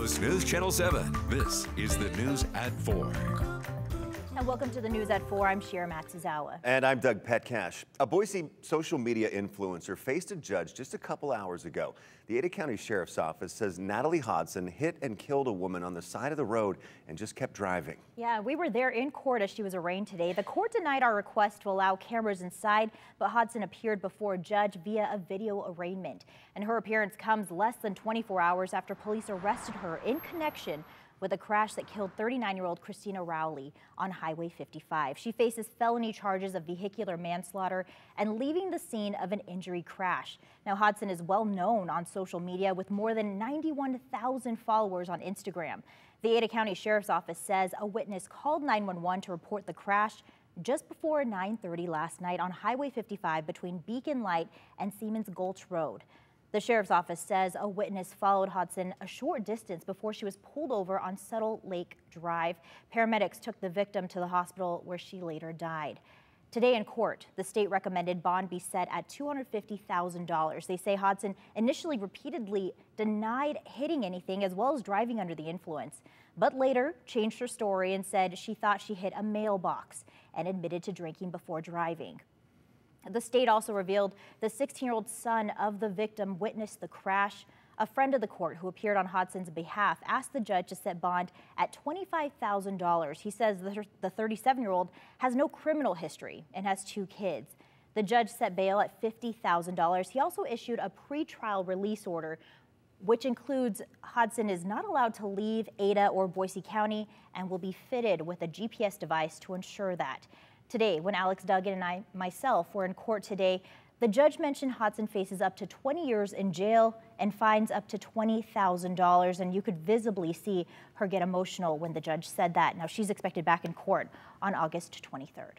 News Channel 7. This is the news at 4. And welcome to the news at 4. I'm Shira Matsuzawa. And I'm Doug Petcash. A Boise social media influencer faced a judge just a couple hours ago. The Ada County Sheriff's Office says Natalie Hodson hit and killed a woman on the side of the road and just kept driving. Yeah, we were there in court as she was arraigned today. The court denied our request to allow cameras inside, but Hodson appeared before a judge via a video arraignment. And her appearance comes less than 24 hours after police arrested her in connection with a crash that killed 39-year-old Christina Rowley on Highway 55. She faces felony charges of vehicular manslaughter and leaving the scene of an injury crash. Now, Hodson is well known on social media with more than 91,000 followers on Instagram. The Ada County Sheriff's Office says a witness called 911 to report the crash just before 9.30 last night on Highway 55 between Beacon Light and Seamans Gulch Road. The sheriff's office says a witness followed Hodson a short distance before she was pulled over on Settle Lake Drive. Paramedics took the victim to the hospital where she later died. Today in court, the state recommended bond be set at $250,000. They say Hodson initially repeatedly denied hitting anything as well as driving under the influence, but later changed her story and said she thought she hit a mailbox and admitted to drinking before driving. The state also revealed the 16-year-old son of the victim witnessed the crash. A friend of the court who appeared on Hodson's behalf asked the judge to set bond at $25,000. He says the 37-year-old has no criminal history and has two kids. The judge set bail at $50,000. He also issued a pretrial release order which includes Hodson is not allowed to leave Ada or Boise County and will be fitted with a GPS device to ensure that. Today, when Alex Duggan and I myself were in court today, the judge mentioned Hodson faces up to 20 years in jail and fines up to $20,000. And you could visibly see her get emotional when the judge said that. Now she's expected back in court on August 23rd.